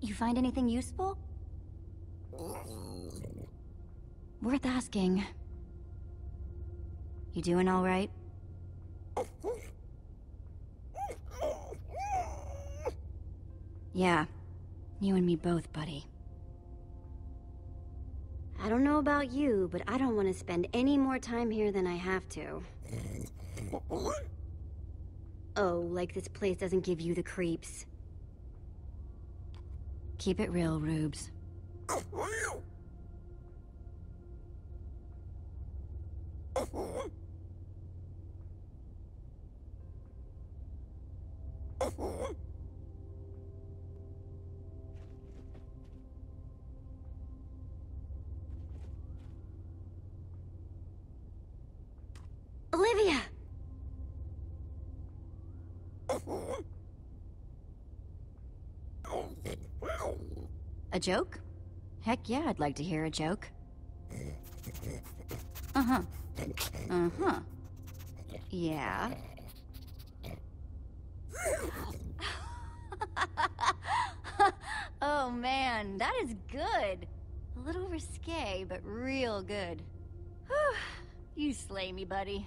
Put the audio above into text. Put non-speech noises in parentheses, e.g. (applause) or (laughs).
You find anything useful? Worth asking. You doing all right? Yeah, you and me both, buddy. I don't know about you, but I don't want to spend any more time here than I have to. Oh, like this place doesn't give you the creeps. Keep it real, Rubes. Olivia! A joke? Heck yeah, I'd like to hear a joke. Uh-huh. Uh-huh. Yeah. (laughs) oh man, that is good. A little risque, but real good. Whew. (sighs) You slay me, buddy.